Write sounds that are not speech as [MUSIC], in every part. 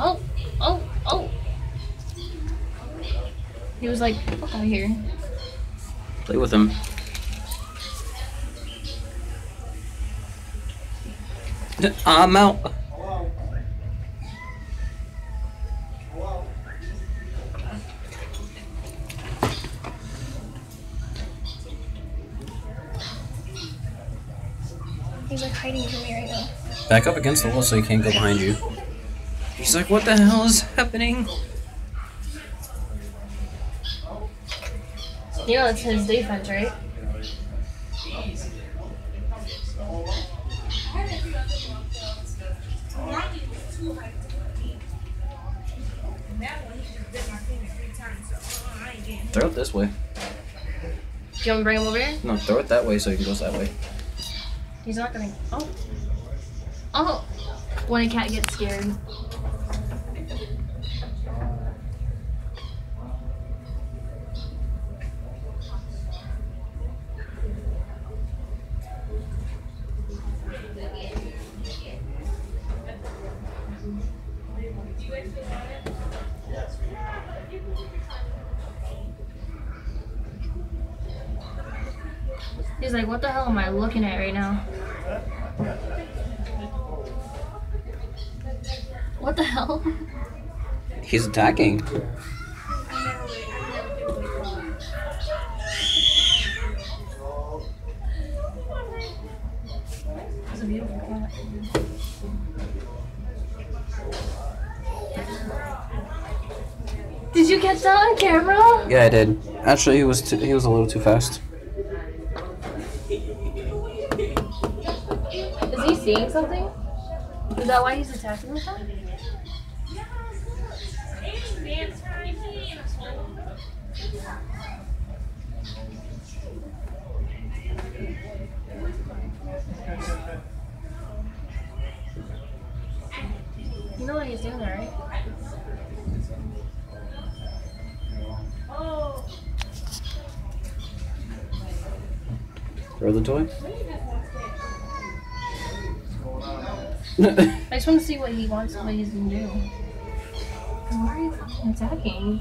Oh, oh, oh. He was like, fuck out of here. Play with him. I'm out. He's like hiding from me right now. Back up against the wall so he can't go behind you. He's like, what the hell is happening? You know it's his defense, right? Throw it this way. Do you want to bring him over here? No, throw it that way so he goes that way. He's not gonna. Oh. Oh. When a cat gets scared. He's like, what the hell am I looking at right now? What the hell? He's attacking. It's a beautiful cat. Did you catch that on camera? Yeah, I did. Actually, he was too, he was a little too fast. Is he seeing something? Is that why he's attacking us? You know what he's doing right? Throw the toy. I just want to see what he wants, what he's gonna do. Why are you fucking attacking?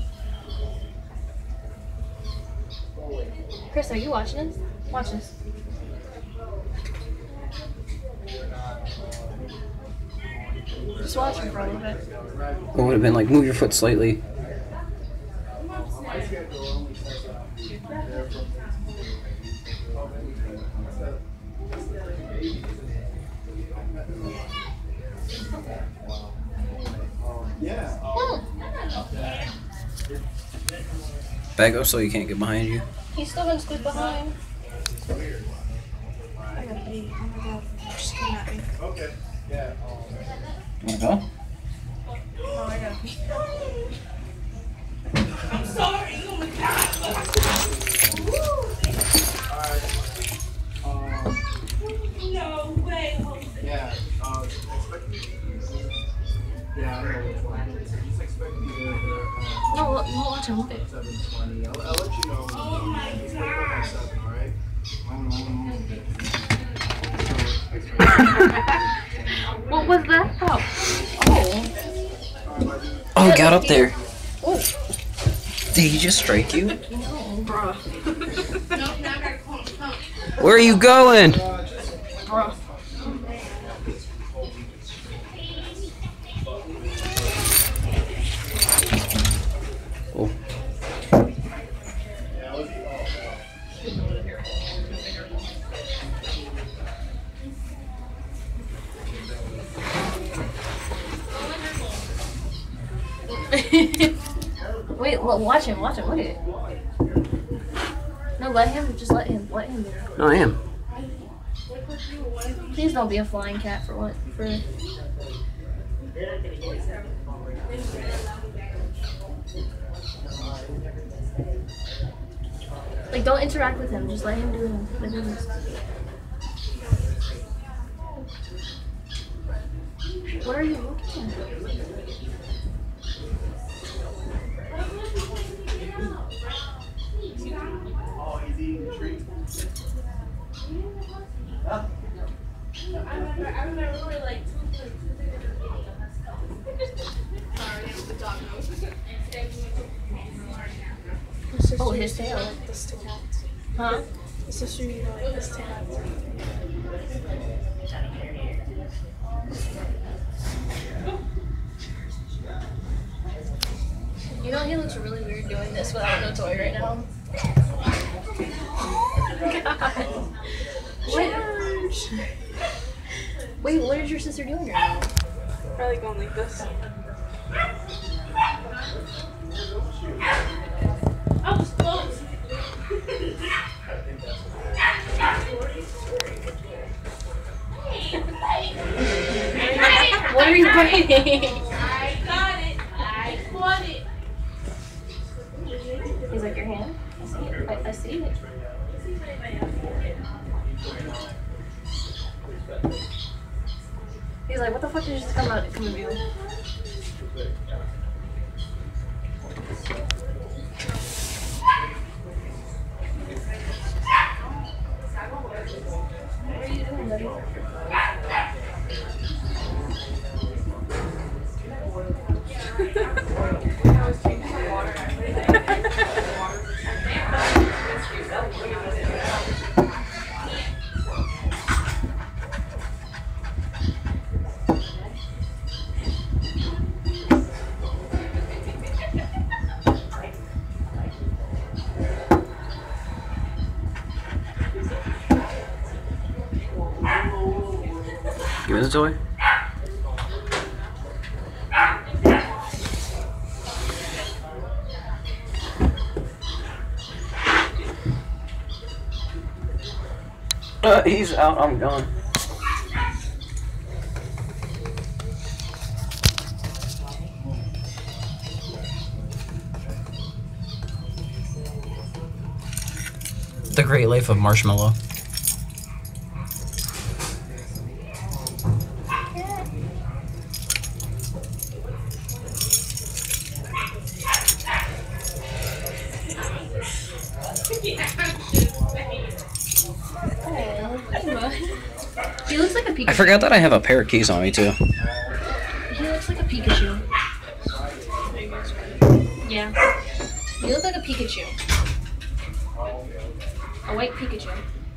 Chris, are you watching this? Watch this. Just watch him for a little bit. It would have been like, move your foot slightly. Back up so he can't get behind you. He's still gonna squeeze behind. I gotta pee. Oh my god. Just came at me. You wanna go? Oh, I gotta pee. All right? [LAUGHS] What was that about? Oh. Oh, he got up there. Oh. Did he just strike you? Bruh. [LAUGHS] Where are you going? [LAUGHS] Wait, look, watch him, watch him, look at it. No, let him, just let him, let him. No, I am. Please don't be a flying cat for what? For like, don't interact with him. Just let him do the business. What are you looking at? Oh, he's eating the tree. My sister Oh, his tail. this to cats. Huh? My sister used to like this to. You know, he looks really weird doing this without no toy right now. [LAUGHS] God. What? Wait, what is your sister doing right now? Probably going like this. What are you biting? I got it. I caught it. He's like, your hand? I see it. I, I see it. He's like, what the fuck did you just come out come in view? What are Give me the toy. Uh, he's out. I'm gone. The Great Life of Marshmallow. He looks like a Pikachu. I forgot that I have a pair of keys on me too. He looks like a Pikachu. Yeah. He looks like a Pikachu. A white Pikachu.